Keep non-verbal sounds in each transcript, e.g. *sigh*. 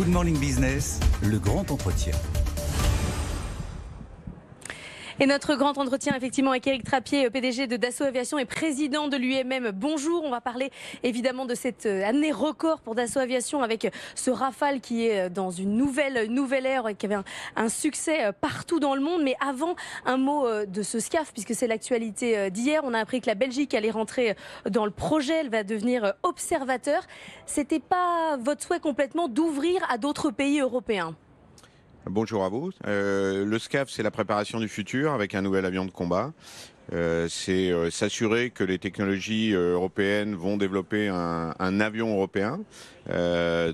Good Morning Business, le grand entretien. Et notre grand entretien, effectivement, avec Eric Trappier, PDG de Dassault Aviation et président de l'UMM. Bonjour, on va parler évidemment de cette euh, année record pour Dassault Aviation avec euh, ce Rafale qui est euh, dans une nouvelle, nouvelle ère et qui avait un, succès partout dans le monde. Mais avant, un mot de ce SCAF, puisque c'est l'actualité d'hier. On a appris que la Belgique allait rentrer dans le projet, elle va devenir observateur. C'était pas votre souhait complètement d'ouvrir à d'autres pays européens? Bonjour à vous. Euh, le SCAF, c'est la préparation du futur avec un nouvel avion de combat. Euh, c'est euh, s'assurer que les technologies européennes vont développer un, un avion européen.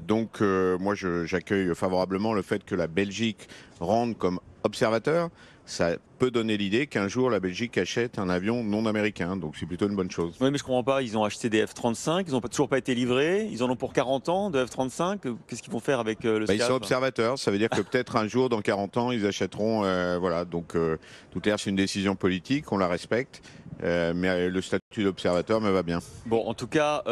donc moi, j'accueille favorablement le fait que la Belgique rentre comme observateur ça peut donner l'idée qu'un jour la Belgique achète un avion non américain. Donc c'est plutôt une bonne chose. Oui, mais je comprends pas. Ils ont acheté des F-35, ils n'ont toujours pas été livrés. Ils en ont pour 40 ans de F-35. Qu'est-ce qu'ils vont faire avec euh, le bah, Ils sont observateurs. Ça veut dire que peut-être un jour, dans 40 ans, ils achèteront. Euh, voilà. Donc euh, tout est c'est une décision politique. On la respecte. mais le statut d'observateur me va bien. Bon, en tout cas,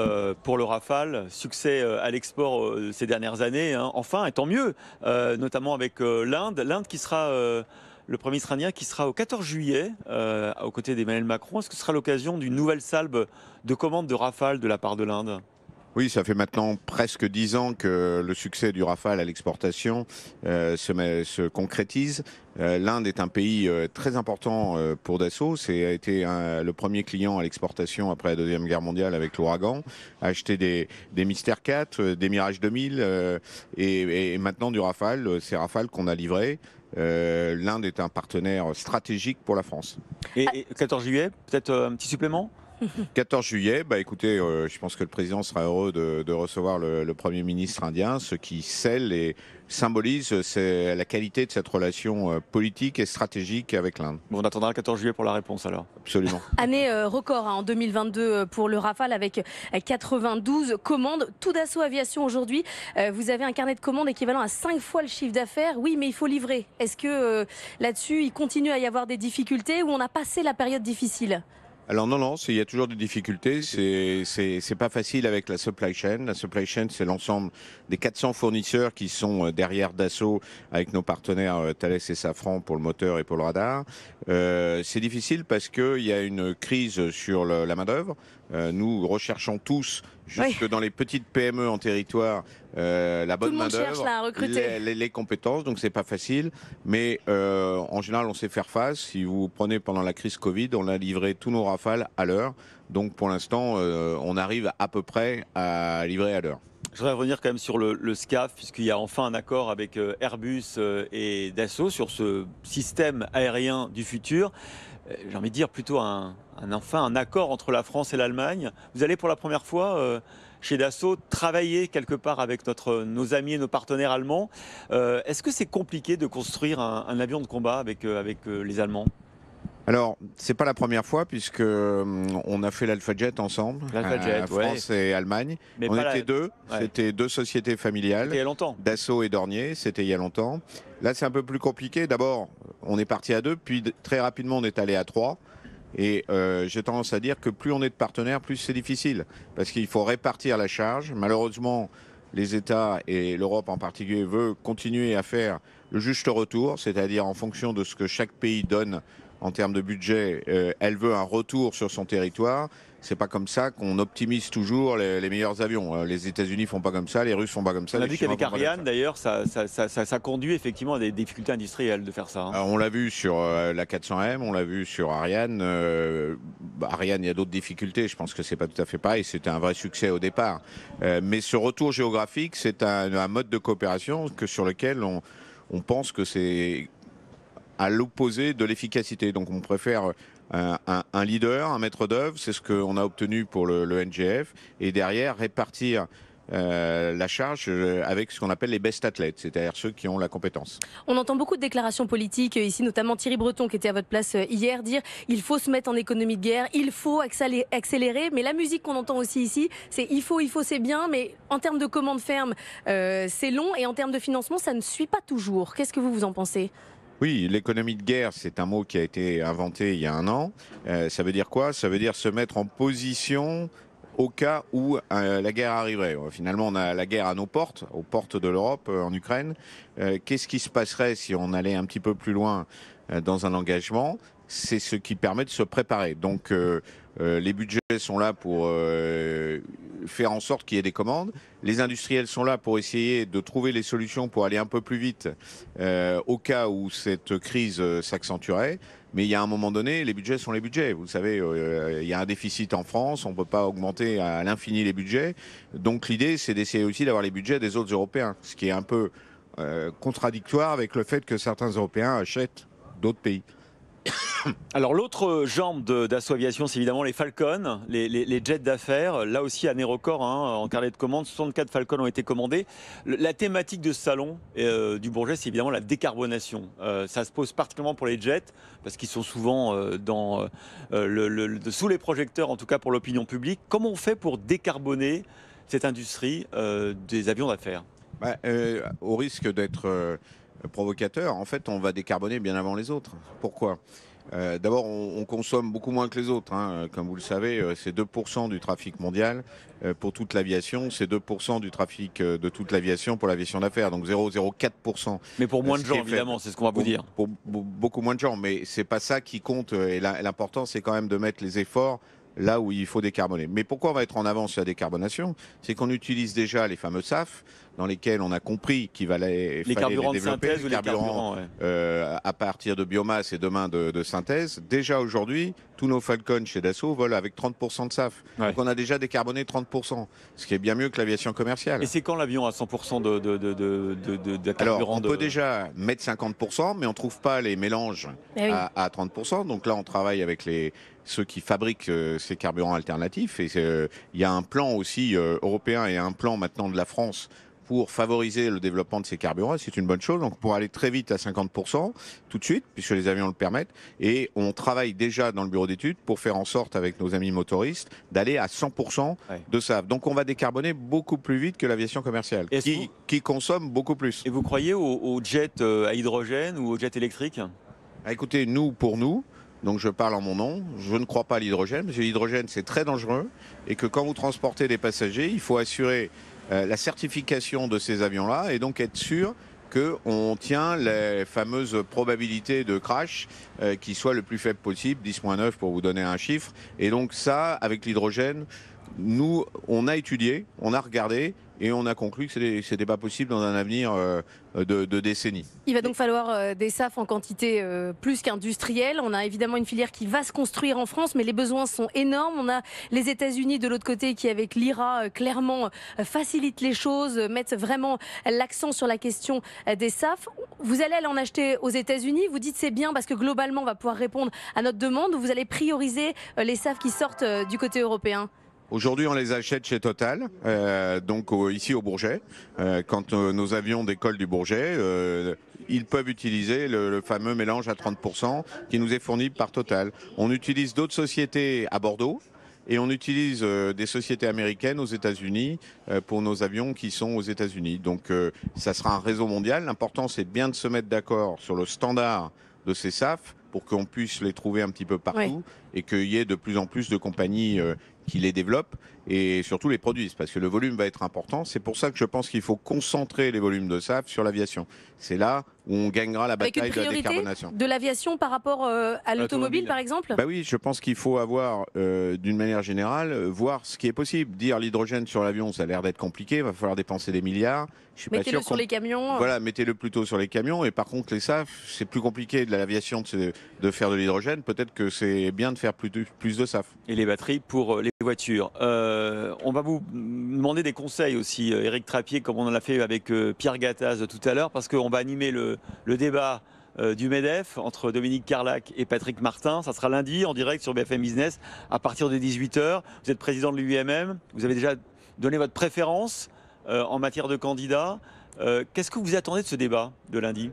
pour le Rafale, succès à l'export ces dernières années, hein. enfin, et tant mieux, notamment avec l'Inde. L'Inde qui sera le Premier ministre indien qui sera au 14 juillet euh, aux côtés d'Emmanuel Macron. Est-ce que ce sera l'occasion d'une nouvelle salve de commandes de Rafale de la part de l'Inde? Oui, ça fait maintenant presque dix ans que le succès du Rafale à l'exportation euh, se, concrétise. Euh, L'Inde est un pays très important pour Dassault. C'est a été le premier client à l'exportation après la deuxième guerre mondiale avec l'ouragan. A acheté des, des Mister 4, des Mirage 2000 et, maintenant du Rafale. C'est Rafale qu'on a livré. Euh, L'Inde est un partenaire stratégique pour la France. Et, 14 juillet, peut-être euh, un petit supplément? *laughs* 14 juillet, bah écoutez, euh, je pense que le président sera heureux de, recevoir le, Premier ministre indien, ce qui scelle et symbolise la qualité de cette relation euh, politique et stratégique avec l'Inde. Bon, on attendra le 14 juillet pour la réponse alors. Absolument. *laughs* Année euh, record hein, en 2022 pour le Rafale avec 92 commandes. Tout d'assaut aviation aujourd'hui, vous avez un carnet de commandes équivalent à 5 fois le chiffre d'affaires. Oui, mais il faut livrer. Est-ce que là-dessus, il continue à y avoir des difficultés ou on a passé la période difficile? Alors non, non, il y a toujours des difficultés. C'est pas facile avec la supply chain. La supply chain, c'est l'ensemble des 400 fournisseurs qui sont euh, derrière Dassault avec nos partenaires euh, Thales et Safran pour le moteur et pour le radar. Euh, c'est difficile parce qu'il y a une crise sur la main d'œuvre. Euh, nous recherchons tous, jusque dans les petites PME en territoire, euh, la bonne main d'œuvre, les, les, compétences. Donc c'est pas facile, mais euh, en général on sait faire face. Si vous prenez pendant la crise Covid, on a livré tous nos rafales à l'heure. Donc pour l'instant, on arrive à peu près à livrer à l'heure. Je voudrais revenir quand même sur le, le SCAF, puisqu'il y a enfin un accord avec Airbus et Dassault sur ce système aérien du futur. Euh, j'ai envie de dire plutôt un, enfin un accord entre la France et l'Allemagne. Vous allez pour la première fois euh, chez Dassault travailler quelque part avec notre, nos amis et nos partenaires allemands. Euh, est-ce que c'est compliqué de construire un, avion de combat avec, avec les Allemands? Alors, c'est pas la première fois puisque on a fait l'Alpha Jet ensemble, Jet, France et Allemagne. on était deux, c'était deux sociétés familiales. il y a longtemps. Dassault et Dornier, c'était il y a longtemps. Là, c'est un peu plus compliqué. D'abord, on est parti à deux, puis très rapidement, on est allé à trois. Et euh, j'ai tendance à dire que plus on est de partenaires, plus c'est difficile. Parce qu'il faut répartir la charge. Malheureusement, les États et l'Europe en particulier veulent continuer à faire le juste retour, c'est-à-dire en fonction de ce que chaque pays donne en termes de budget, euh, elle veut un retour sur son territoire c'est pas comme ça qu'on optimise toujours les, meilleurs avions. Euh, les États-Unis font pas comme ça, les Russes font pas comme ça. On a vu qu'avec Ariane, d'ailleurs, ça, ça, conduit effectivement à des difficultés industrielles de faire ça. Hein. on l'a vu sur euh, la 400M, on l'a vu sur Ariane. Euh, bah, Ariane, il y a d'autres difficultés. Je pense que c'est pas tout à fait pareil. C'était un vrai succès au départ. mais ce retour géographique, c'est un, mode de coopération que sur lequel on, on pense que c'est à l'opposé de l'efficacité. Donc on préfère un, leader, un maître d'œuvre, c'est ce qu'on a obtenu pour le, NGF, et derrière répartir euh, la charge euh, avec ce qu'on appelle les best athlètes, c'est-à-dire ceux qui ont la compétence. On entend beaucoup de déclarations politiques ici, notamment Thierry Breton qui était à votre place euh, hier, dire il faut se mettre en économie de guerre, il faut accélérer, mais la musique qu'on entend aussi ici, c'est il faut, il faut, c'est bien, mais en termes de commande ferme, c'est long, et en termes de financement, ça ne suit pas toujours. Qu'est-ce que vous vous en pensez? Oui, l'économie de guerre, c'est un mot qui a été inventé il y a un an. Euh, ça veut dire quoi? Ça veut dire se mettre en position au cas où euh, la guerre arriverait. Finalement, on a la guerre à nos portes, aux portes de l'Europe, euh, en Ukraine. Euh, Qu'est-ce qui se passerait si on allait un petit peu plus loin euh, dans un engagement? C'est ce qui permet de se préparer. Donc, euh, euh, les budgets sont là pour euh, faire en sorte qu'il y ait des commandes. Les industriels sont là pour essayer de trouver les solutions pour aller un peu plus vite au cas où cette crise s'accentuerait. Mais il y a un moment donné, les budgets sont les budgets. Vous savez, il y a un déficit en France, on ne peut pas augmenter à l'infini les budgets. Donc l'idée, c'est d'essayer aussi d'avoir les budgets des autres Européens, ce qui est un peu contradictoire avec le fait que certains Européens achètent d'autres pays. *coughs* Alors l'autre jambe de- d'Assaut Aviation, c'est évidemment les Falcon, les, jets d'affaires. Là aussi, année record hein, en carnet de commandes, 64 Falcon ont été commandés. La thématique de ce salon euh, du Bourget, c'est évidemment la décarbonation. Euh, ça se pose particulièrement pour les jets, parce qu'ils sont souvent euh, sous les projecteurs, en tout cas pour l'opinion publique. Comment on fait pour décarboner cette industrie des avions d'affaires? Bah, au risque d'être provocateur, en fait, on va décarboner bien avant les autres. Pourquoi? Euh, D'abord, on, on consomme beaucoup moins que les autres. hein. Comme vous le savez, euh, c'est 2% du trafic mondial euh, pour toute l'aviation. C'est 2% du trafic euh, de toute l'aviation pour l'aviation d'affaires. Donc 0,04%. Mais pour moins de gens, évidemment, c'est ce qu'on va vous Pour- dire. Pour, pour beaucoup moins de gens, mais c'est pas ça qui compte. Et l'important, c'est quand même de mettre les efforts là où il faut décarboner. Mais pourquoi on va être en avance sur la décarbonation? C'est qu'on utilise déjà les fameux SAF, dans lesquels on a compris qu'il fallait Les fallait carburants de développer, synthèse ou les carburants, carburants ouais. euh, à partir de biomasse et demain de, de synthèse. Déjà aujourd'hui, tous nos Falcon chez Dassault volent avec 30% de SAF. Ouais. Donc on a déjà décarboné 30%, ce qui est bien mieux que l'aviation commerciale. Et c'est quand l'avion à 100% de, de, de, de, de, de- de Alors, carburant on de- peut déjà mettre 50%, mais on trouve pas les mélanges Eh oui. à, à 30%. Donc là, on travaille avec les, ceux qui fabriquent euh, ces carburants alternatifs. Et euh, il y a un plan aussi euh, européen et un plan maintenant de la France pour favoriser le développement de ces carburants. C'est une bonne chose. Donc, pour aller très vite à 50% tout de suite, puisque les avions le permettent. Et on travaille déjà dans le bureau d'études pour faire en sorte, avec nos amis motoristes, d'aller à 100% Ouais. de SAF. Donc, on va décarboner beaucoup plus vite que l'aviation commerciale, qui, vous- qui consomme beaucoup plus. Et vous croyez aux au jet euh, à hydrogène ou au jet électrique? Ah, Écoutez, nous, pour nous, donc je parle en mon nom, je ne crois pas à l'hydrogène, parce que l'hydrogène, c'est très dangereux, et que quand vous transportez des passagers, il faut assurer euh, la certification de ces avions-là, et donc être sûr qu'on tient les fameuses probabilités de crash euh, qui soient le plus faible possible, 10-9 pour vous donner un chiffre. Et donc ça, avec l'hydrogène, nous, on a étudié, on a regardé, et on a conclu que c'était- c'était pas possible dans un avenir euh, de, décennies. Il va donc falloir euh, des SAF en quantité euh, plus qu'industrielle. On a évidemment une filière qui va se construire en France, mais les besoins sont énormes. On a les États-Unis de l'autre côté qui, avec l'IRA, clairement facilitent les choses, mettent vraiment l'accent sur la question des SAF. Vous allez en acheter aux États-Unis. Vous dites c'est bien parce que globalement on va pouvoir répondre à notre demande. Ou vous allez prioriser les SAF qui sortent du côté européen. Aujourd'hui, on les achète chez Total, euh, donc au- ici au Bourget. Euh, quand euh, nos avions décollent du Bourget, ils peuvent utiliser le, le fameux mélange à 30% qui nous est fourni par Total. On utilise d'autres sociétés à Bordeaux. Et on utilise des sociétés américaines aux États-Unis pour nos avions qui sont aux États-Unis. Donc ça sera un réseau mondial. L'important c'est bien de se mettre d'accord sur le standard de ces SAF pour qu'on puisse les trouver un petit peu partout Oui. et qu'il y ait de plus en plus de compagnies euh, qui les développent et surtout les produisent parce que le volume va être important. C'est pour ça que je pense qu'il faut concentrer les volumes de SAF sur l'aviation. C'est là où on gagnera la Avec une bataille de la décarbonation. de l'aviation par rapport euh, à l'automobile, par exemple? Bah oui, je pense qu'il faut avoir, euh, d'une manière générale, euh, voir ce qui est possible. Dire l'hydrogène sur l'avion, ça a l'air d'être compliqué, il va falloir dépenser des milliards. Je suis pas Mettez-le sûr sur qu'on- les camions. Voilà, mettez-le plutôt sur les camions. Et par contre, les SAF, c'est plus compliqué de l'aviation de, faire de l'hydrogène. Peut-être que c'est bien de faire plus de, plus de SAF. et les batteries pour les voitures. Euh, on va vous demander des conseils aussi, euh, Éric Trappier, comme on en a fait avec euh, Pierre Gattaz tout à l'heure, parce qu'on va animer le, débat euh, du MEDEF entre Dominique Carlac et Patrick Martin. Ça sera lundi en direct sur BFM Business à partir de 18h. Vous êtes président de l'UIMM, vous avez déjà donné votre préférence euh, en matière de candidats. Euh, Qu'est-ce que vous attendez de ce débat de lundi?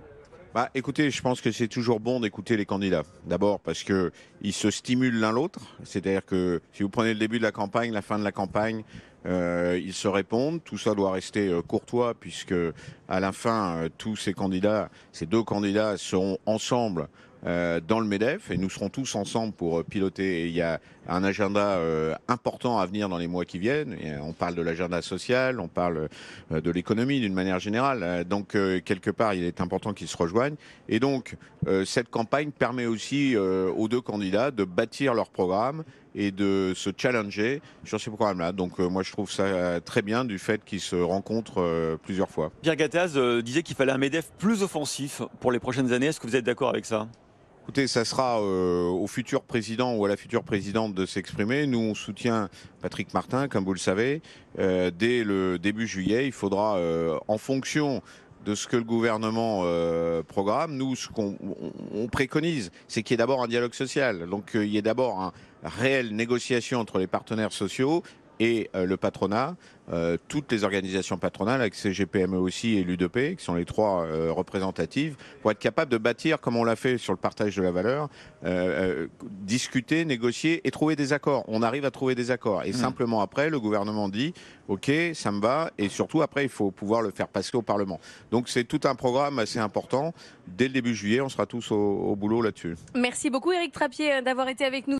Bah, écoutez, je pense que c'est toujours bon d'écouter les candidats. D'abord parce que ils se stimulent l'un l'autre. C'est-à-dire que si vous prenez le début de la campagne, la fin de la campagne, euh, ils se répondent. Tout ça doit rester euh, courtois puisque à la fin, euh, tous ces candidats, ces deux candidats seront ensemble dans le MEDEF et nous serons tous ensemble pour euh, piloter. Et il y a un agenda euh, important à venir dans les mois qui viennent. On parle de l'agenda social, on parle euh, de l'économie d'une manière générale. Euh, Donc euh, quelque part, il est important qu'ils se rejoignent. Et donc euh, cette campagne permet aussi euh, aux deux candidats de bâtir leur programme et de se challenger sur ces programmes-là. Donc euh, moi je trouve ça euh, très bien du fait qu'ils se rencontrent euh, plusieurs fois. Pierre Gattaz euh, disait qu'il fallait un MEDEF plus offensif pour les prochaines années. Est-ce que vous êtes d'accord avec ça? Écoutez, ça sera euh, au futur président ou à la future présidente de s'exprimer. Nous, on soutient Patrick Martin, comme vous le savez. Euh, dès le début juillet, il faudra, euh, en fonction de ce que le gouvernement programme, nous, ce qu'on on- on préconise, c'est qu'il y ait d'abord un dialogue social. Donc, euh, il y ait d'abord une réelle négociation entre les partenaires sociaux et euh, le patronat, euh, toutes les organisations patronales, avec CGPME aussi et l'UDP, qui sont les trois euh, représentatives, pour être capable de bâtir, comme on l'a fait sur le partage de la valeur, euh, euh, discuter, négocier et trouver des accords. On arrive à trouver des accords. Et simplement après, le gouvernement dit, OK, ça me va. Et surtout, après, il faut pouvoir le faire passer au Parlement. Donc, c'est tout un programme assez important. Dès le début juillet, on sera tous au, au boulot là-dessus. Merci beaucoup Éric Trappier d'avoir été avec nous.